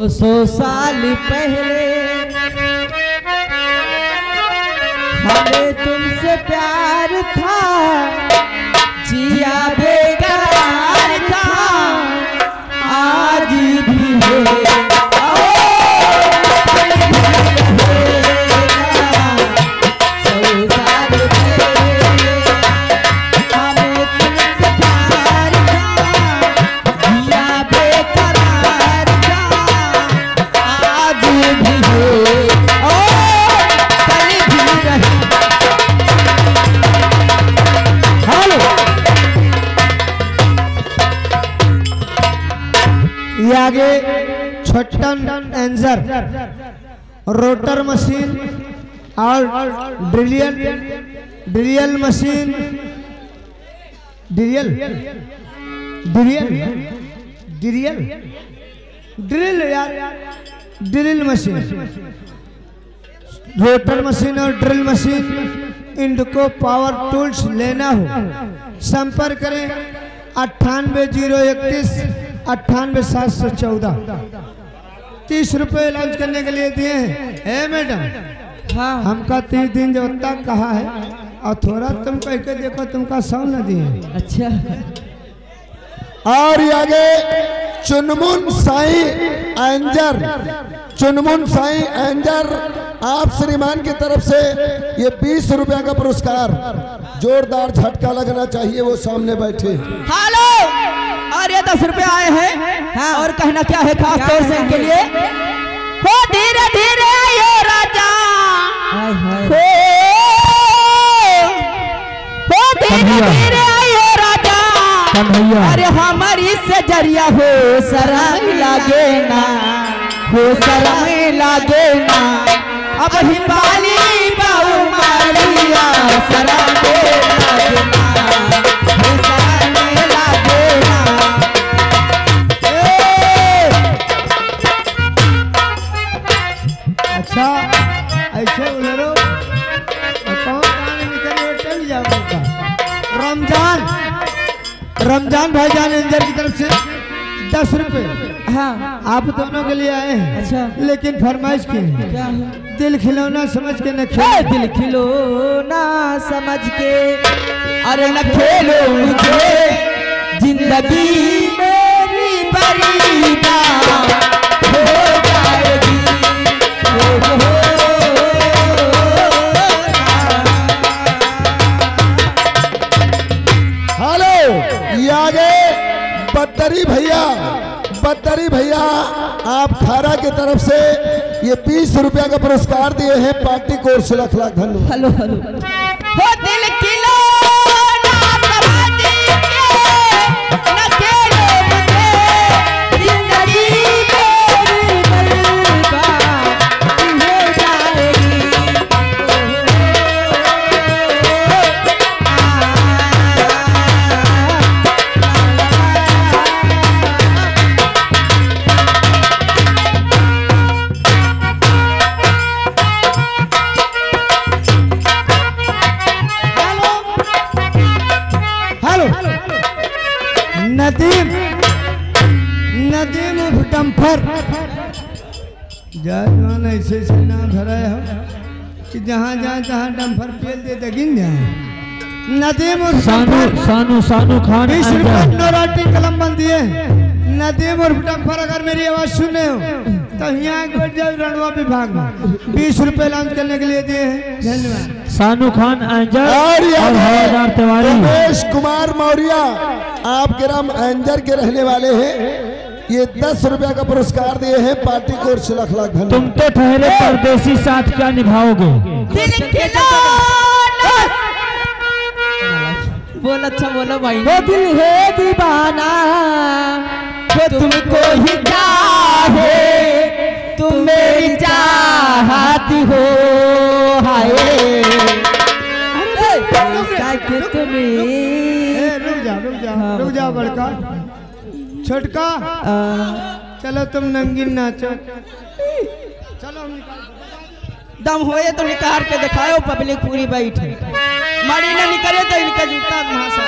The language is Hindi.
सौ साल पहले। हमें तुमसे प्यार था। आगे छटन एंजर, रोटर मशीन और ड्रिलियल ड्रिलियल मशीन ड्रिलियल ड्रिलियल ड्रिलियल ड्रिल यार, ड्रिल मशीन, रोटर मशीन और drill machine Indco power tools लेना हो। संपर्क करें, अट्ठानवे ज़ीरो इकतीस अट्ठानवे सात सौ चौदह। तीस रुपए लॉन्च करने के लिए दिए हैं। है मैडम हाँ। हमका तीस दिन जो तक कहा है और थोड़ा तुम कह के देखो तुमका सौ न दिए अच्छा। और आगे चुनमुन साई एंजर चुनमुन साई एंजर आप श्रीमान की तरफ़ से ये बीस रुपया का पुरस्कार जोरदार झटका लगना चाहिए वो सामने बैठे। हेलो। और ये दस रुपए आए हैं। हाँ। और कहना क्या है खास तौर से इनके लिए? हो धीरे धीरे आयो राजा। हो हो धीरे धीरे आयो राजा। अरे हमारी से ज़रिया हो शरण लागे ना। हो शरण लागे ना। अब हिमाली बाऊ मारिया शरण लागे ना। निकल चल जाओ रमज़ान। रमज़ान भाईजान एंजर की तरफ़ से दस रुपए। हाँ। आप दोनों के लिए आए हैं। अच्छा। लेकिन फरमाइश की है। क्या है? दिल खिलौना समझ के न खेल। दिल खिलो ना समझ के अरे न खेलो मुझे। ज़िंदगी मेरी बरीदा बदरी भैया, बत्तरी भैया, आप थारा की तरफ़ से ये बीस रुपया का पुरस्कार दिए हैं, पार्टी को लाख लाख धन्यवाद। नदीम उर्फ़ डम्फर जजमान ऐसे ऐसे नाम धरा हो कि जहाँ जाए तहाँ डम्फर पेल दे दे गिन जाए। नदीम उर्फ़ सानू सानू सानू खान बीस। रुपये नौराटी कलम बन दिए। नदीम उर्फ़ डम्फर अगर मेरी आवाज़ सुने हो तो यहाँ एक बैठ जाओ रणवा विभाग में। बीस रुपये लॉन्च करने के लिए दिए हैं। धन्यवाद। सानू खान एंजर और और तिवारी। रमेश कुमार मौर्य आप ग्राम एंजर के रहने वाले हैं। ये दस रुपया का पुरस्कार दिए हैं पार्टी को लाख लाख धन्यवाद तुम तो ठहरे परदेसी साथ क्या निभाओगे बोल अच्छा बोलो भाई वो दिल है दीवाना वो तुमको ही चाहे तुम मेरी चाहती हो हाय अरे तुम्हें रुक जा रुक जा हाँ, रुक जा बड़का छोटका। चलो तुम नंगीन नाचो। चलो हम निकाल दम होए तो निकाल के दिखाओ पब्लिक पूरी बैठे। मरी ना निकले तो इनका जूता भाषा